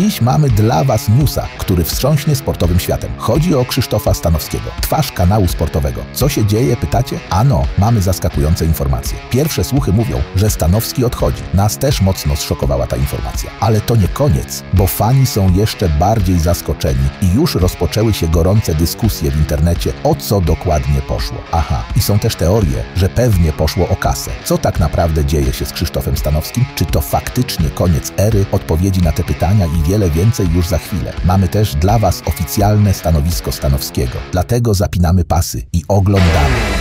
Dziś mamy dla Was newsa, który wstrząśnie sportowym światem. Chodzi o Krzysztofa Stanowskiego, twarz kanału sportowego. Co się dzieje, pytacie? Ano, mamy zaskakujące informacje. Pierwsze słuchy mówią, że Stanowski odchodzi. Nas też mocno zszokowała ta informacja. Ale to nie koniec, bo fani są jeszcze bardziej zaskoczeni i już rozpoczęły się gorące dyskusje w internecie, o co dokładnie poszło. Aha, i są też teorie, że pewnie poszło o kasę. Co tak naprawdę dzieje się z Krzysztofem Stanowskim? Czy to faktycznie koniec ery? Odpowiedzi na te pytania i wiele więcej już za chwilę. Mamy też dla Was oficjalne stanowisko Stanowskiego. Dlatego zapinamy pasy i oglądamy.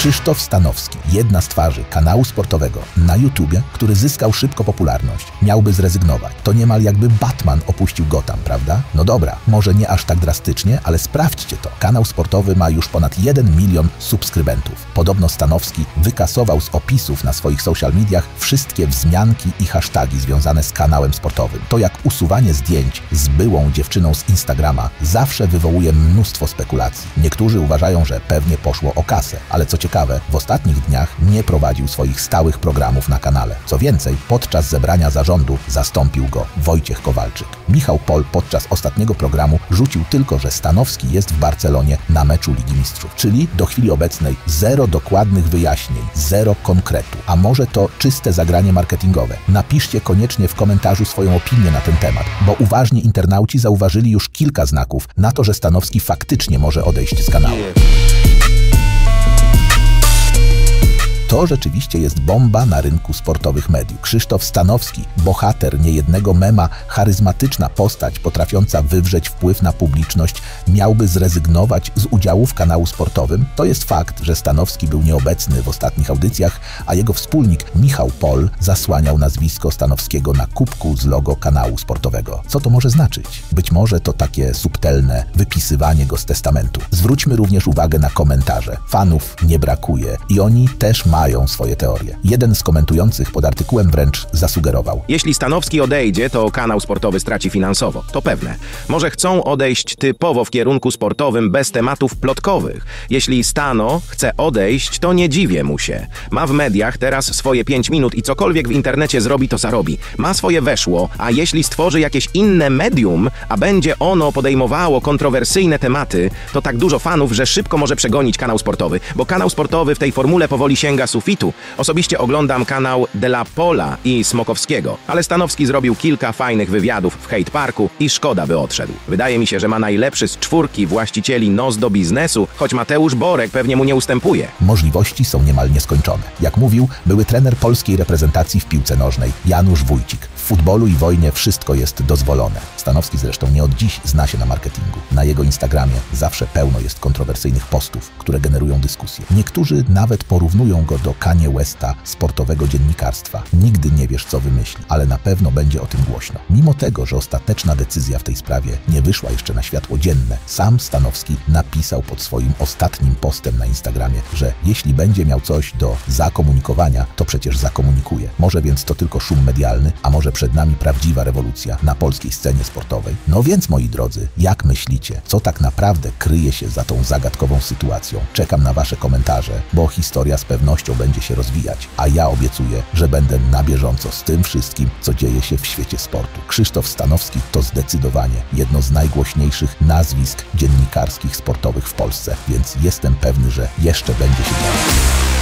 Krzysztof Stanowski, jedna z twarzy kanału sportowego na YouTubie, który zyskał szybko popularność, miałby zrezygnować. To niemal jakby Batman opuścił Gotham, prawda? No dobra, może nie aż tak drastycznie, ale sprawdźcie to. Kanał sportowy ma już ponad 1 milion subskrybentów. Podobno Stanowski wykasował z opisów na swoich social mediach wszystkie wzmianki i hasztagi związane z kanałem sportowym. To jak usuwanie zdjęć z byłą dziewczyną z Instagrama zawsze wywołuje mnóstwo spekulacji. Niektórzy uważają, że pewnie poszło o kasę, ale co ciekawe, ciekawe, w ostatnich dniach nie prowadził swoich stałych programów na kanale. Co więcej, podczas zebrania zarządu zastąpił go Wojciech Kowalczyk. Michał Pol podczas ostatniego programu rzucił tylko, że Stanowski jest w Barcelonie na meczu Ligi Mistrzów. Czyli do chwili obecnej zero dokładnych wyjaśnień, zero konkretu. A może to czyste zagranie marketingowe? Napiszcie koniecznie w komentarzu swoją opinię na ten temat, bo uważni internauci zauważyli już kilka znaków na to, że Stanowski faktycznie może odejść z kanału. To rzeczywiście jest bomba na rynku sportowych mediów. Krzysztof Stanowski, bohater niejednego mema, charyzmatyczna postać potrafiąca wywrzeć wpływ na publiczność, miałby zrezygnować z udziału w kanału sportowym. To jest fakt, że Stanowski był nieobecny w ostatnich audycjach, a jego wspólnik Michał Pol zasłaniał nazwisko Stanowskiego na kubku z logo kanału sportowego. Co to może znaczyć? Być może to takie subtelne wypisywanie go z testamentu. Zwróćmy również uwagę na komentarze. Fanów nie brakuje i oni też mają mają swoje teorie. Jeden z komentujących pod artykułem wręcz zasugerował. Jeśli Stanowski odejdzie, to kanał sportowy straci finansowo. To pewne. Może chcą odejść typowo w kierunku sportowym, bez tematów plotkowych. Jeśli Stano chce odejść, to nie dziwię mu się. Ma w mediach teraz swoje 5 minut i cokolwiek w internecie zrobi, to zarobi. Ma swoje weszło, a jeśli stworzy jakieś inne medium, a będzie ono podejmowało kontrowersyjne tematy, to tak dużo fanów, że szybko może przegonić kanał sportowy, bo kanał sportowy w tej formule powoli sięga sufitu. Osobiście oglądam kanał Dela Pola i Smokowskiego, ale Stanowski zrobił kilka fajnych wywiadów w Hate Parku i szkoda by odszedł. Wydaje mi się, że ma najlepszy z czwórki właścicieli nos do biznesu, choć Mateusz Borek pewnie mu nie ustępuje. Możliwości są niemal nieskończone. Jak mówił były trener polskiej reprezentacji w piłce nożnej, Janusz Wójcik. W futbolu i wojnie wszystko jest dozwolone. Stanowski zresztą nie od dziś zna się na marketingu. Na jego Instagramie zawsze pełno jest kontrowersyjnych postów, które generują dyskusje. Niektórzy nawet porównują go do Kanye Westa sportowego dziennikarstwa. Nigdy nie wiesz, co wymyśli, ale na pewno będzie o tym głośno. Mimo tego, że ostateczna decyzja w tej sprawie nie wyszła jeszcze na światło dzienne, sam Stanowski napisał pod swoim ostatnim postem na Instagramie, że jeśli będzie miał coś do zakomunikowania, to przecież zakomunikuje. Może więc to tylko szum medialny, a może przed nami prawdziwa rewolucja na polskiej scenie sportowej. No więc, moi drodzy, jak myślicie, co tak naprawdę kryje się za tą zagadkową sytuacją? Czekam na Wasze komentarze, bo historia z pewnością będzie się rozwijać, a ja obiecuję, że będę na bieżąco z tym wszystkim, co dzieje się w świecie sportu. Krzysztof Stanowski to zdecydowanie jedno z najgłośniejszych nazwisk dziennikarskich sportowych w Polsce, więc jestem pewny, że jeszcze będzie się działo.